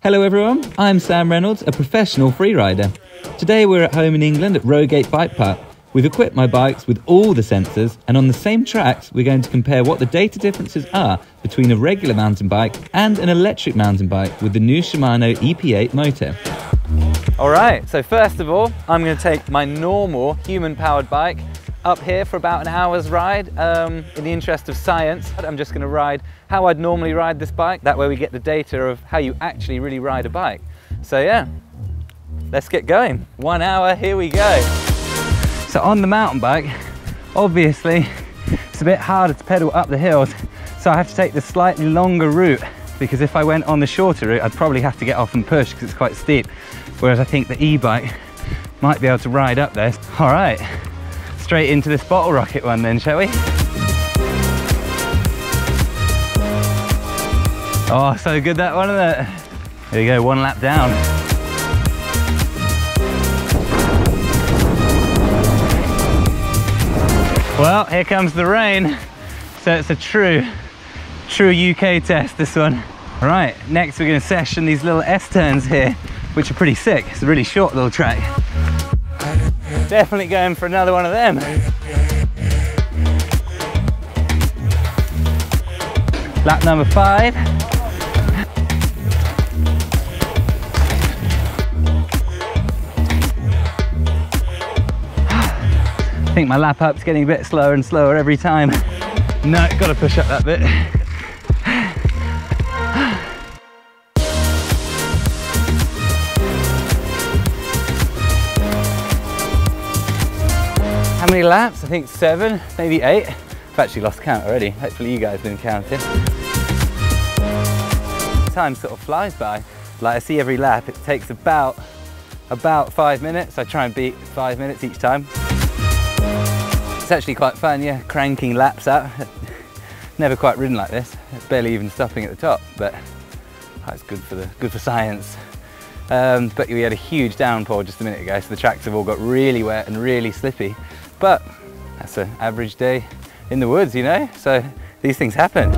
Hello everyone, I'm Sam Reynolds, a professional freerider. Today we're at home in England at Rogate Bike Park. We've equipped my bikes with all the sensors and on the same tracks we're going to compare what the data differences are between a regular mountain bike and an electric mountain bike with the new Shimano EP8 motor. Alright, so first of all I'm going to take my normal human powered bike up here for about an hour's ride. Um, in the interest of science, I'm just gonna ride how I'd normally ride this bike. That way we get the data of how you actually really ride a bike. So yeah, let's get going. One hour, here we go. So on the mountain bike, obviously, it's a bit harder to pedal up the hills. So I have to take the slightly longer route because if I went on the shorter route, I'd probably have to get off and push because it's quite steep. Whereas I think the e-bike might be able to ride up there. All right, straight into this bottle rocket one then, shall we? Oh, so good that one, isn't it? There you go, one lap down. Well, here comes the rain. So it's a true, true UK test, this one. All right, next we're gonna session these little S-turns here, which are pretty sick. It's a really short little track. Definitely going for another one of them. Lap number five. I think my lap up's getting a bit slower and slower every time. No, gotta push up that bit. How many laps? I think seven, maybe eight. I've actually lost count already. Hopefully you guys have been counting. Time sort of flies by. Like I see every lap, it takes about, about five minutes. I try and beat five minutes each time. It's actually quite fun, yeah, cranking laps out. Never quite ridden like this. Barely even stopping at the top, but that's good for the good for science. Um, but we had a huge downpour just a minute ago, so the tracks have all got really wet and really slippy. But that's an average day in the woods, you know? So these things happen.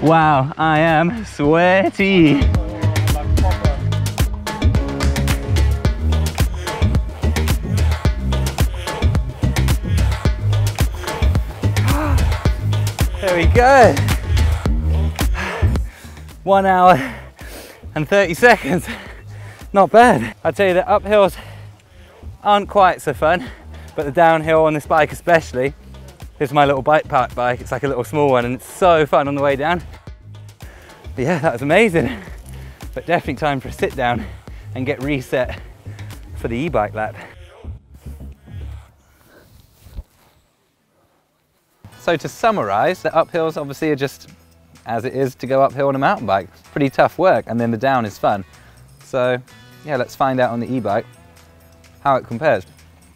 Wow, I am sweaty. There we go. One hour and 30 seconds. Not bad. I'd tell you that uphills aren't quite so fun, but the downhill on this bike especially, is my little bike park bike. It's like a little small one and it's so fun on the way down. But yeah, that was amazing. But definitely time for a sit down and get reset for the e-bike lap. So to summarize, the uphills obviously are just as it is to go uphill on a mountain bike. Pretty tough work and then the down is fun. So yeah, let's find out on the e-bike how it compares.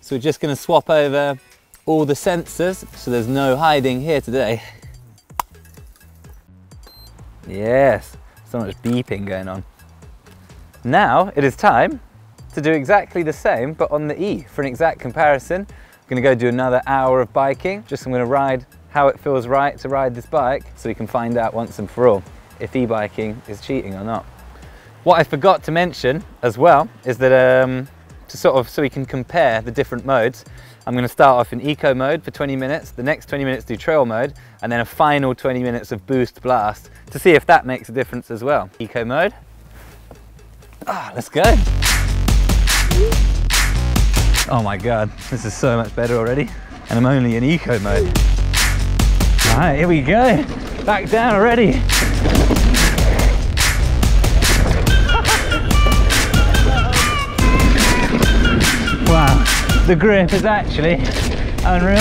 So we're just gonna swap over all the sensors so there's no hiding here today. Yes, so much beeping going on. Now it is time to do exactly the same but on the E for an exact comparison. I'm gonna go do another hour of biking. Just I'm gonna ride how it feels right to ride this bike so we can find out once and for all if e-biking is cheating or not. What I forgot to mention as well is that um, to sort of so we can compare the different modes, I'm going to start off in eco mode for 20 minutes, the next 20 minutes do trail mode, and then a final 20 minutes of boost blast to see if that makes a difference as well. Eco mode. Ah, let's go. Oh my God, this is so much better already. And I'm only in eco mode. All right, here we go. Back down already. The grip is actually unreal.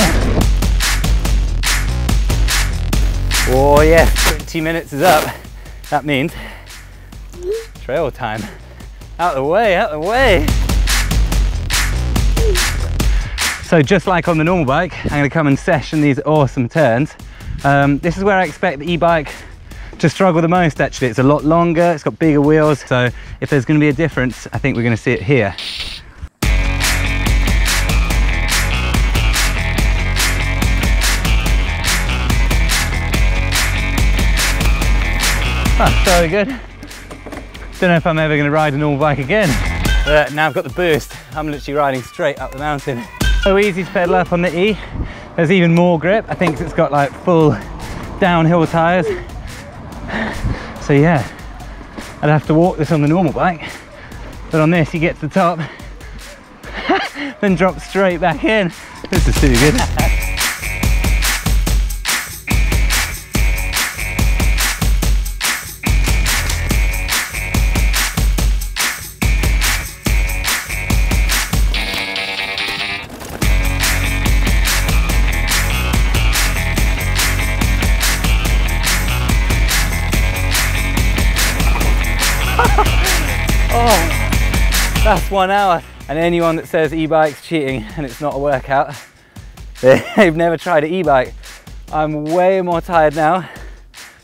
Oh yeah, 20 minutes is up. That means trail time. Out the way, out the way. So just like on the normal bike, I'm gonna come and session these awesome turns. Um, this is where I expect the e-bike to struggle the most actually. It's a lot longer, it's got bigger wheels. So if there's gonna be a difference, I think we're gonna see it here. That's so good. Don't know if I'm ever going to ride a normal bike again. But now I've got the boost, I'm literally riding straight up the mountain. So easy to pedal up on the E. There's even more grip. I think it's got like full downhill tyres. So yeah, I'd have to walk this on the normal bike. But on this, you get to the top, then drop straight back in. This is too good. oh, that's one hour. And anyone that says e-bike's cheating and it's not a workout, they've never tried an e-bike. I'm way more tired now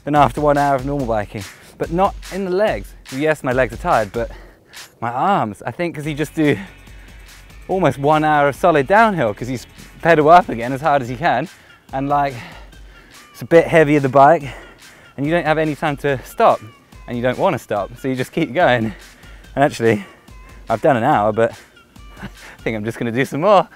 than after one hour of normal biking, but not in the legs. Yes, my legs are tired, but my arms, I think because you just do almost one hour of solid downhill because you pedal up again as hard as you can and like it's a bit heavier the bike and you don't have any time to stop and you don't want to stop so you just keep going and actually I've done an hour but I think I'm just going to do some more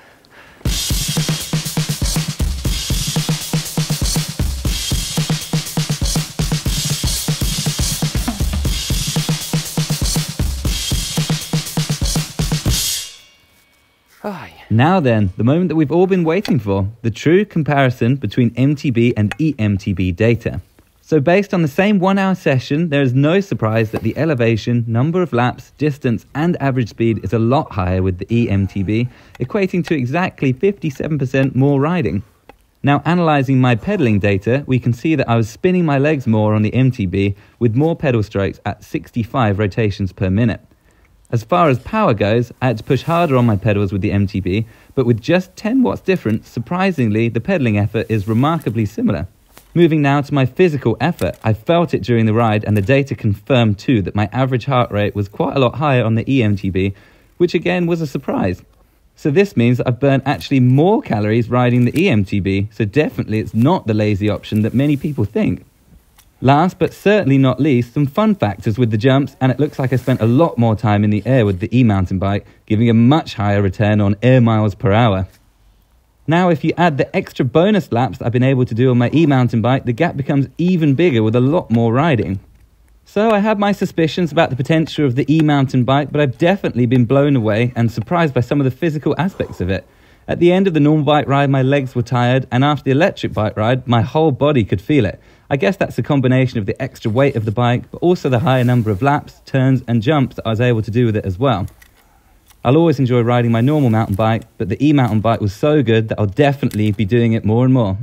Now then, the moment that we've all been waiting for, the true comparison between MTB and EMTB data. So based on the same one hour session, there is no surprise that the elevation, number of laps, distance and average speed is a lot higher with the EMTB, equating to exactly 57% more riding. Now analysing my pedalling data, we can see that I was spinning my legs more on the MTB with more pedal strokes at 65 rotations per minute. As far as power goes, I had to push harder on my pedals with the MTB, but with just 10 watts difference, surprisingly, the pedaling effort is remarkably similar. Moving now to my physical effort, I felt it during the ride, and the data confirmed too that my average heart rate was quite a lot higher on the EMTB, which again was a surprise. So this means I've burnt actually more calories riding the EMTB, so definitely it's not the lazy option that many people think. Last but certainly not least, some fun factors with the jumps, and it looks like I spent a lot more time in the air with the e-mountain bike, giving a much higher return on air miles per hour. Now, if you add the extra bonus laps I've been able to do on my e-mountain bike, the gap becomes even bigger with a lot more riding. So I have my suspicions about the potential of the e-mountain bike, but I've definitely been blown away and surprised by some of the physical aspects of it. At the end of the normal bike ride, my legs were tired, and after the electric bike ride, my whole body could feel it. I guess that's a combination of the extra weight of the bike, but also the higher number of laps, turns, and jumps that I was able to do with it as well. I'll always enjoy riding my normal mountain bike, but the e mountain bike was so good that I'll definitely be doing it more and more.